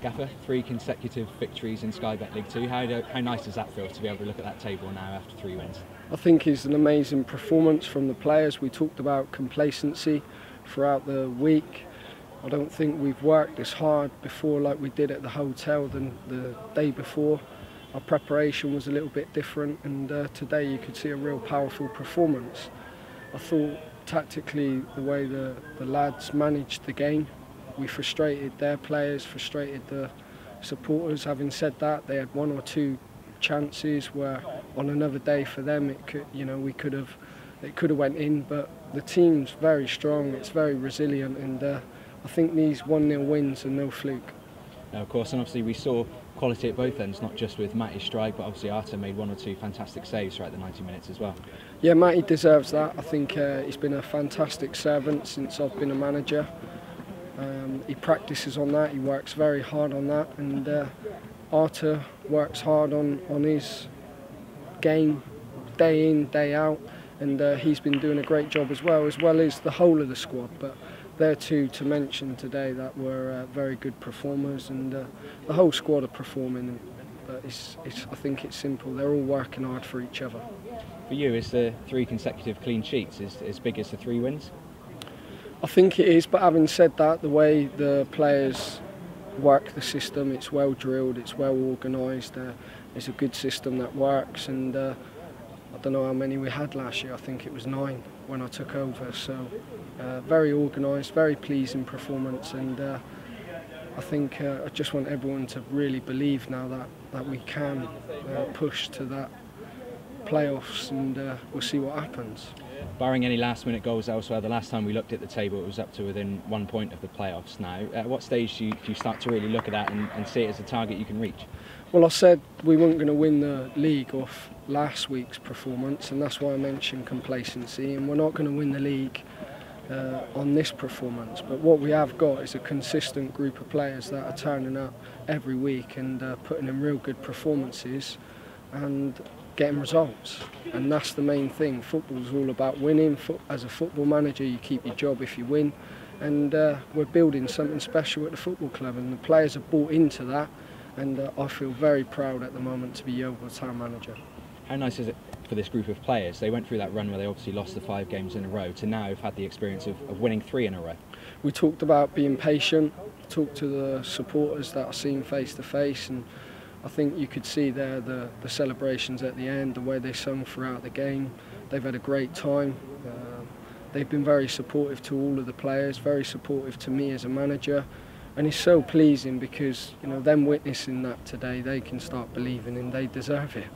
Gaffer, three consecutive victories in Sky Bet League Two. How, do, how nice does that feel to be able to look at that table now after three wins? I think it's an amazing performance from the players. We talked about complacency throughout the week. I don't think we've worked as hard before like we did at the hotel than the day before. Our preparation was a little bit different and uh, today you could see a real powerful performance. I thought tactically the way the, the lads managed the game, we frustrated their players, frustrated the supporters. Having said that, they had one or two chances where on another day for them it could you know we could have it could have went in but the team's very strong it's very resilient and uh, I think these 1-0 wins are no fluke. Now, of course, and obviously we saw quality at both ends, not just with Matty's strike, but obviously Artur made one or two fantastic saves throughout the 90 minutes as well. Yeah, Matty deserves that. I think uh, he's been a fantastic servant since I've been a manager. Um, he practices on that, he works very hard on that, and uh, works hard on, on his game day in, day out, and uh, he's been doing a great job as well, as well as the whole of the squad. But there two to mention today that were uh, very good performers, and uh, the whole squad are performing. But it's, it's, I think it's simple. They're all working hard for each other. For you, is the three consecutive clean sheets is as big as the three wins? I think it is, but having said that, the way the players work the system, it's well drilled, it's well organised. Uh, it's a good system that works, and uh, I don't know how many we had last year. I think it was nine when I took over. So uh, very organised, very pleasing performance, and uh, I think uh, I just want everyone to really believe now that that we can uh, push to that playoffs, and we'll see what happens. Barring any last-minute goals elsewhere, the last time we looked at the table, it was up to within one point of the playoffs. Now, at what stage do you, do you start to really look at that and, and see it as a target you can reach? Well, I said we weren't going to win the league off last week's performance, and that's why I mentioned complacency. And we're not going to win the league uh, on this performance. But what we have got is a consistent group of players that are turning up every week and uh, putting in real good performances and getting results. And that's the main thing. Football's all about winning. As a football manager, you keep your job if you win. And uh, we're building something special at the football club, and the players are bought into that. And uh, I feel very proud at the moment to be Yeovil Town manager. How nice is it for this group of players? They went through that run where they obviously lost the five games in a row to now have had the experience of, of winning three in a row. We talked about being patient, talked to the supporters that I've seen face to face and I think you could see there the, the celebrations at the end, the way they sung throughout the game. They've had a great time. Uh, they've been very supportive to all of the players, very supportive to me as a manager. And it's so pleasing because, you know, them witnessing that today, they can start believing and they deserve it.